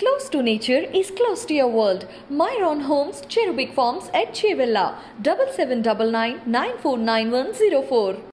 Close to nature is close to your world. Myron Homes, Cherubic Farms at Chevilla, 7799